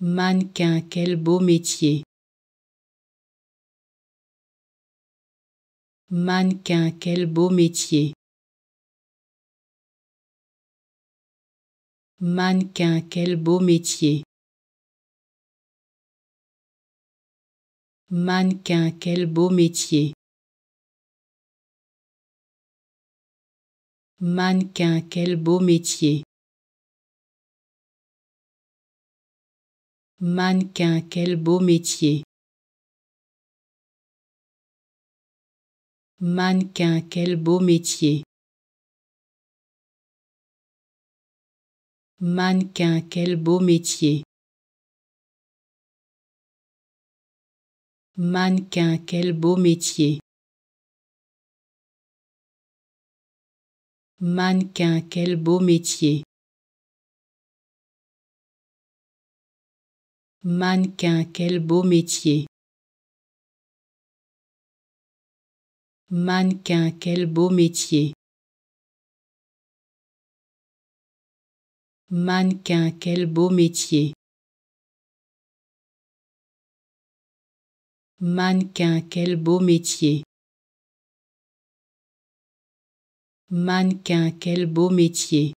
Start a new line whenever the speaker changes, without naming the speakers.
Mannequin, quel beau métier. Mannequin, quel beau métier. Mannequin, quel beau métier. Mannequin, quel beau métier. Mannequin, quel beau métier. Mannequin, quel beau métier. Mannequin, quel beau métier. Mannequin, quel beau métier. Mannequin, quel beau métier. Mannequin, quel beau métier. Mannequin, quel beau métier. Mannequin, quel beau métier. Mannequin, quel beau métier. Mannequin, quel beau métier. Mannequin, quel beau métier.